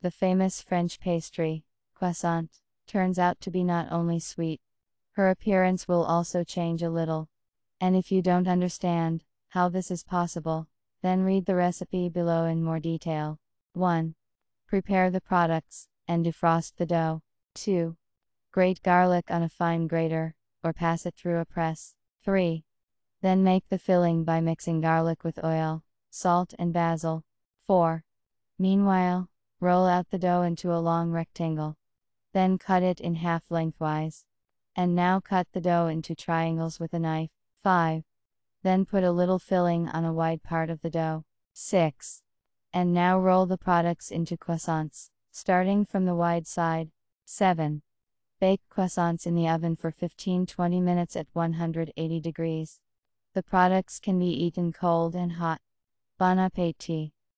The famous French pastry, croissant, turns out to be not only sweet, her appearance will also change a little. And if you don't understand how this is possible, then read the recipe below in more detail. 1. Prepare the products and defrost the dough. 2. Grate garlic on a fine grater, or pass it through a press. 3. Then make the filling by mixing garlic with oil, salt, and basil. 4. Meanwhile, roll out the dough into a long rectangle. Then cut it in half lengthwise. And now cut the dough into triangles with a knife. 5. Then put a little filling on a wide part of the dough. 6. And now roll the products into croissants, starting from the wide side. 7. Bake croissants in the oven for 15-20 minutes at 180 degrees. The products can be eaten cold and hot. Bon appétit!